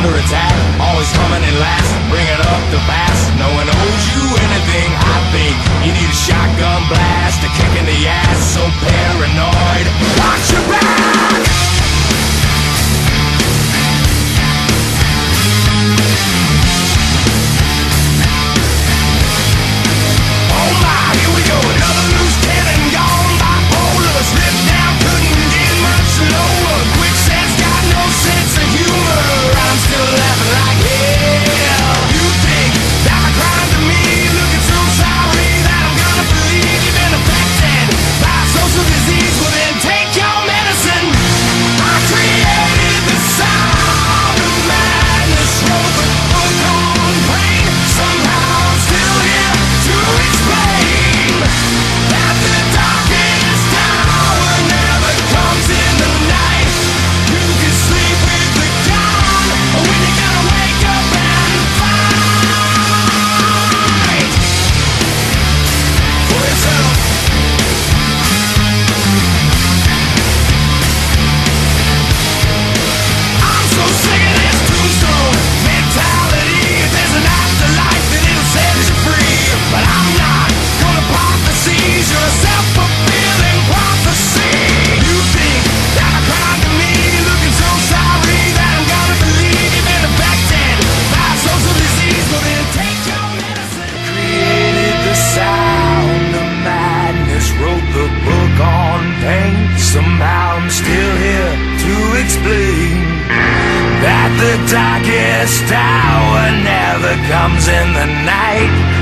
under attack. Always coming in last, bringing up the bass No one owes you anything, I think. You need a shotgun blast, a kick in the ass. Somehow I'm still here to explain That the darkest hour never comes in the night.